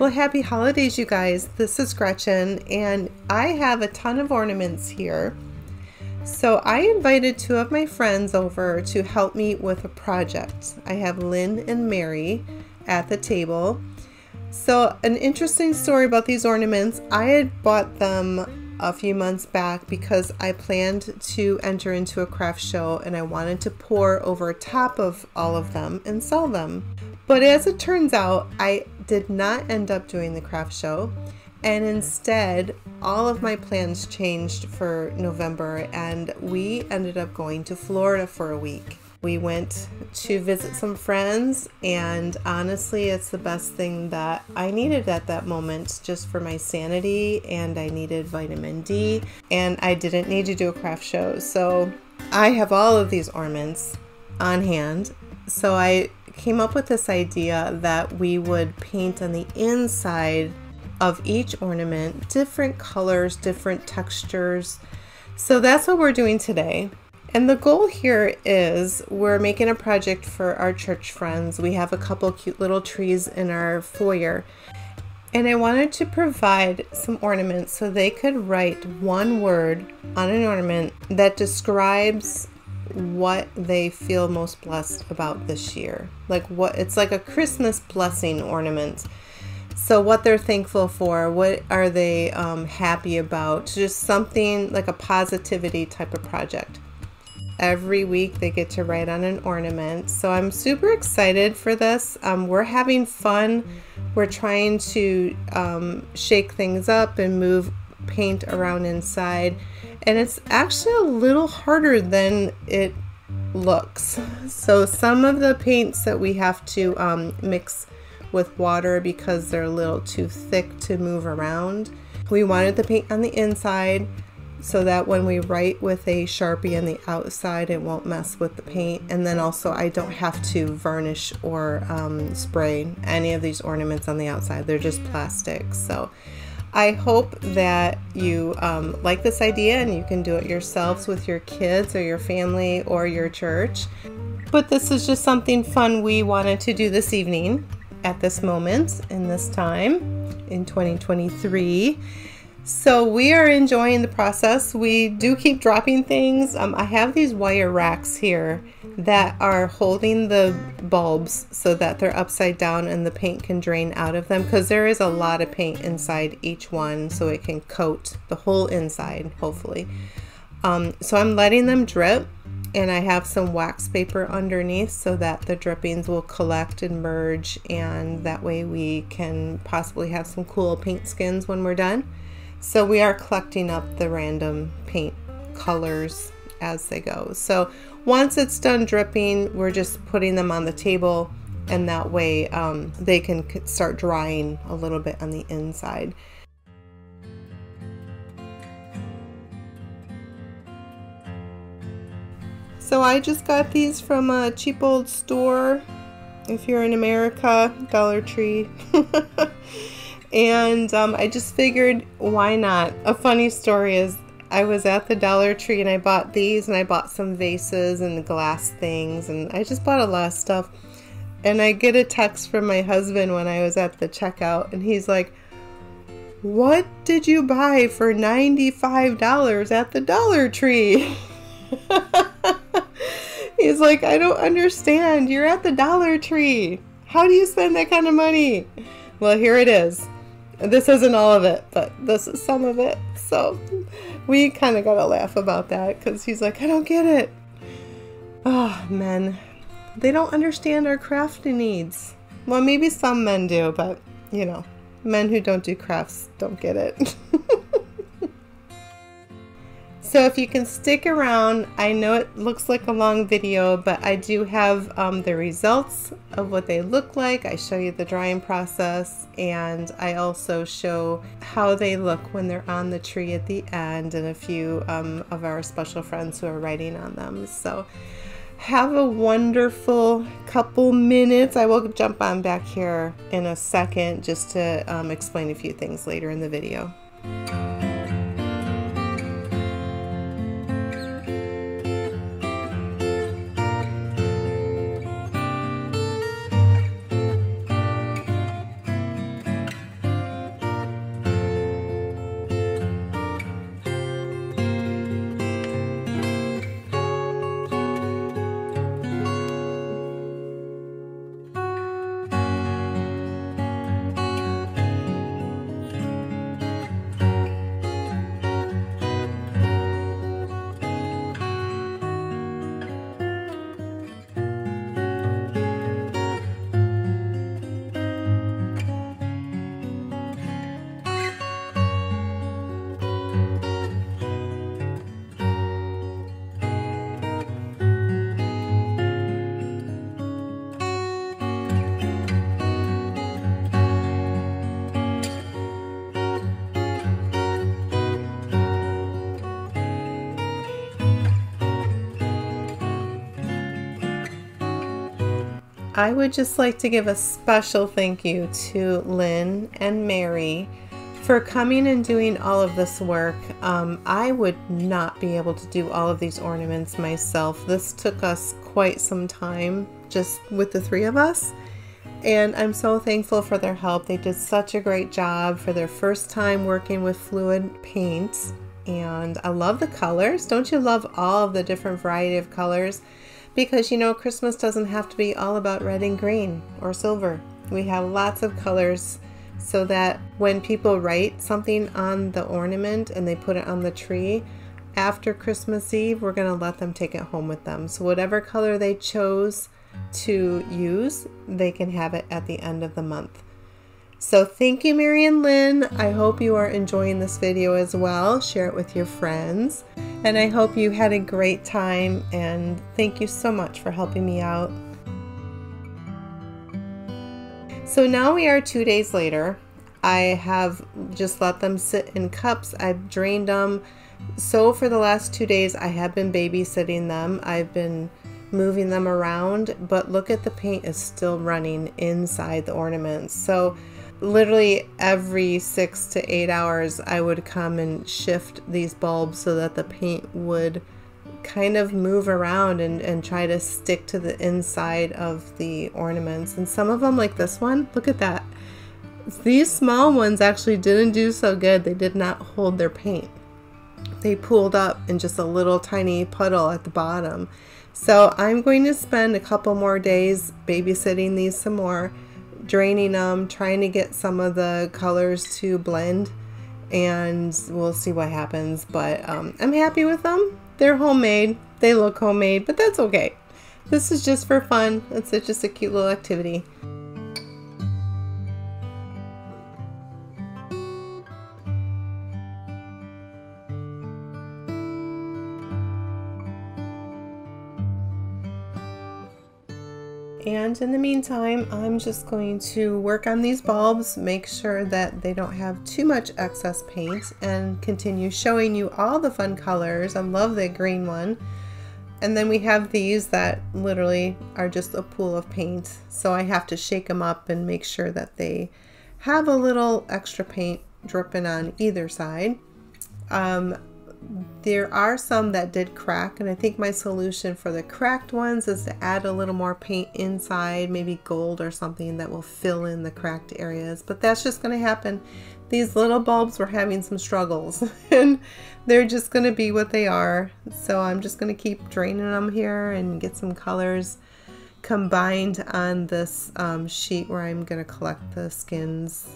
Well, happy holidays, you guys. This is Gretchen, and I have a ton of ornaments here. So, I invited two of my friends over to help me with a project. I have Lynne and Mary at the table. So, an interesting story about these ornaments I had bought them a few months back because I planned to enter into a craft show and I wanted to pour over top of all of them and sell them. But as it turns out, I did not end up doing the craft show and instead all of my plans changed for November and we ended up going to Florida for a week. We went to visit some friends, and honestly, it's the best thing that I needed at that moment just for my sanity. And I needed vitamin D, and I didn't need to do a craft show. So I have all of these ornaments on hand. So I came up with this idea that we would paint on the inside of each ornament different colors, different textures. So that's what we're doing today. And the goal here is we're making a project for our church friends. We have a couple cute little trees in our foyer. And I wanted to provide some ornaments so they could write one word on an ornament that describes what they feel most blessed about this year. Like what it's like a Christmas blessing ornament. So what they're thankful for, what are they um, happy about, just something like a positivity type of project every week they get to write on an ornament. So I'm super excited for this. Um, we're having fun. We're trying to um, shake things up and move paint around inside. And it's actually a little harder than it looks. So some of the paints that we have to um, mix with water because they're a little too thick to move around. We wanted the paint on the inside so that when we write with a Sharpie on the outside, it won't mess with the paint. And then also I don't have to varnish or um, spray any of these ornaments on the outside. They're just plastic. So I hope that you um, like this idea and you can do it yourselves with your kids or your family or your church. But this is just something fun we wanted to do this evening at this moment in this time in 2023. So we are enjoying the process. We do keep dropping things. Um, I have these wire racks here that are holding the bulbs so that they're upside down and the paint can drain out of them because there is a lot of paint inside each one so it can coat the whole inside hopefully. Um, so I'm letting them drip and I have some wax paper underneath so that the drippings will collect and merge and that way we can possibly have some cool paint skins when we're done. So we are collecting up the random paint colors as they go. So once it's done dripping, we're just putting them on the table and that way um, they can start drying a little bit on the inside. So I just got these from a cheap old store. If you're in America, Dollar Tree. And um, I just figured, why not? A funny story is I was at the Dollar Tree and I bought these and I bought some vases and glass things and I just bought a lot of stuff. And I get a text from my husband when I was at the checkout and he's like, What did you buy for $95 at the Dollar Tree? he's like, I don't understand. You're at the Dollar Tree. How do you spend that kind of money? Well, here it is. This isn't all of it, but this is some of it. So we kind of got to laugh about that because he's like, I don't get it. Oh, men. They don't understand our crafting needs. Well, maybe some men do, but you know, men who don't do crafts don't get it. So if you can stick around, I know it looks like a long video, but I do have um, the results of what they look like. I show you the drying process and I also show how they look when they're on the tree at the end and a few um, of our special friends who are writing on them. So have a wonderful couple minutes. I will jump on back here in a second just to um, explain a few things later in the video. I would just like to give a special thank you to Lynne and Mary for coming and doing all of this work. Um, I would not be able to do all of these ornaments myself. This took us quite some time just with the three of us. And I'm so thankful for their help. They did such a great job for their first time working with fluid paints. And I love the colors. Don't you love all of the different variety of colors? Because you know, Christmas doesn't have to be all about red and green or silver. We have lots of colors so that when people write something on the ornament and they put it on the tree, after Christmas Eve, we're going to let them take it home with them. So whatever color they chose to use, they can have it at the end of the month. So thank you, Mary and Lynne. I hope you are enjoying this video as well. Share it with your friends. And I hope you had a great time and thank you so much for helping me out. So now we are two days later. I have just let them sit in cups. I've drained them. So for the last two days, I have been babysitting them. I've been moving them around, but look at the paint is still running inside the ornaments. So literally every six to eight hours, I would come and shift these bulbs so that the paint would kind of move around and, and try to stick to the inside of the ornaments. And some of them, like this one, look at that. These small ones actually didn't do so good. They did not hold their paint. They pooled up in just a little tiny puddle at the bottom. So I'm going to spend a couple more days babysitting these some more, draining them, trying to get some of the colors to blend and we'll see what happens. But um, I'm happy with them. They're homemade. They look homemade, but that's okay. This is just for fun. It's just a cute little activity. And in the meantime, I'm just going to work on these bulbs, make sure that they don't have too much excess paint, and continue showing you all the fun colors. I love the green one. And then we have these that literally are just a pool of paint. So I have to shake them up and make sure that they have a little extra paint dripping on either side. Um, there are some that did crack and I think my solution for the cracked ones is to add a little more paint inside maybe gold or something that will fill in the cracked areas but that's just going to happen. These little bulbs were having some struggles and they're just going to be what they are so I'm just going to keep draining them here and get some colors combined on this um, sheet where I'm going to collect the skins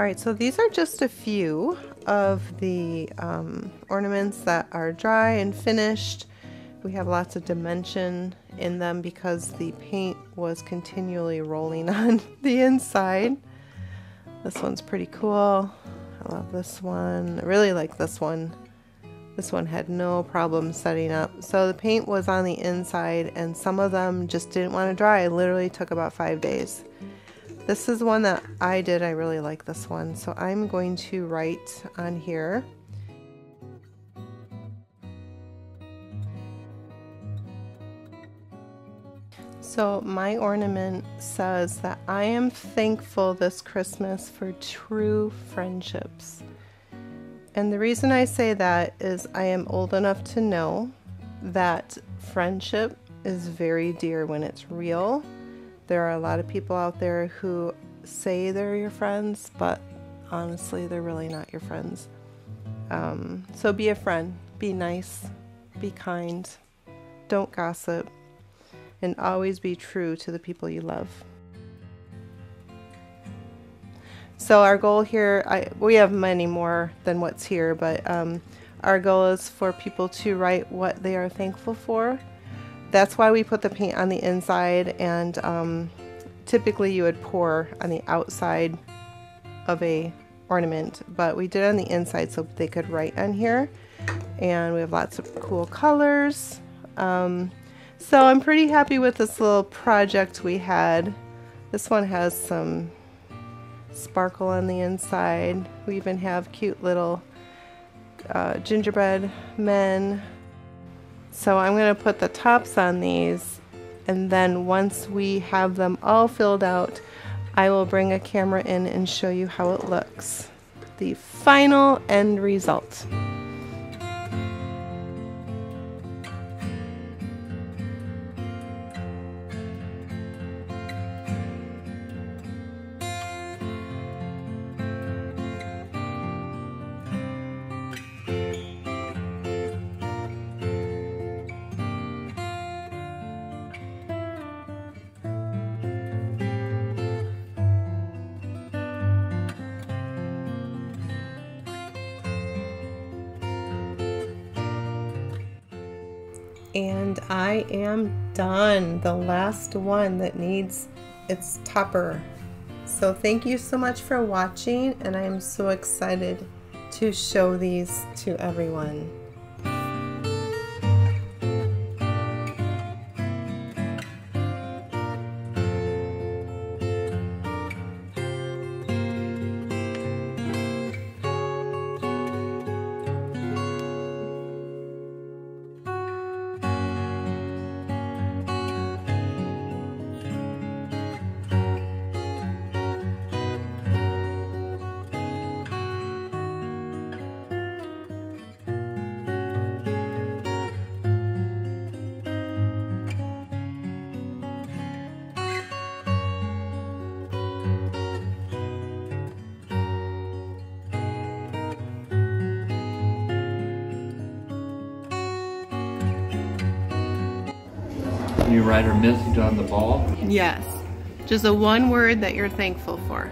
All right, so these are just a few of the um, ornaments that are dry and finished. We have lots of dimension in them because the paint was continually rolling on the inside. This one's pretty cool. I love this one. I really like this one. This one had no problem setting up. So the paint was on the inside and some of them just didn't want to dry. It literally took about five days. This is one that I did. I really like this one. So I'm going to write on here. So my ornament says that I am thankful this Christmas for true friendships. And the reason I say that is I am old enough to know that friendship is very dear when it's real there are a lot of people out there who say they're your friends, but honestly, they're really not your friends. Um, so be a friend, be nice, be kind, don't gossip, and always be true to the people you love. So our goal here, I, we have many more than what's here, but um, our goal is for people to write what they are thankful for that's why we put the paint on the inside and um, typically you would pour on the outside of a ornament but we did on the inside so they could write on here and we have lots of cool colors Um, so I'm pretty happy with this little project we had. This one has some sparkle on the inside. We even have cute little uh, gingerbread men. So I'm going to put the tops on these and then once we have them all filled out, I will bring a camera in and show you how it looks. The final end result. And I am done. The last one that needs its topper. So thank you so much for watching and I am so excited to show these to everyone. You write her message on the ball? Yes. Just a one word that you're thankful for.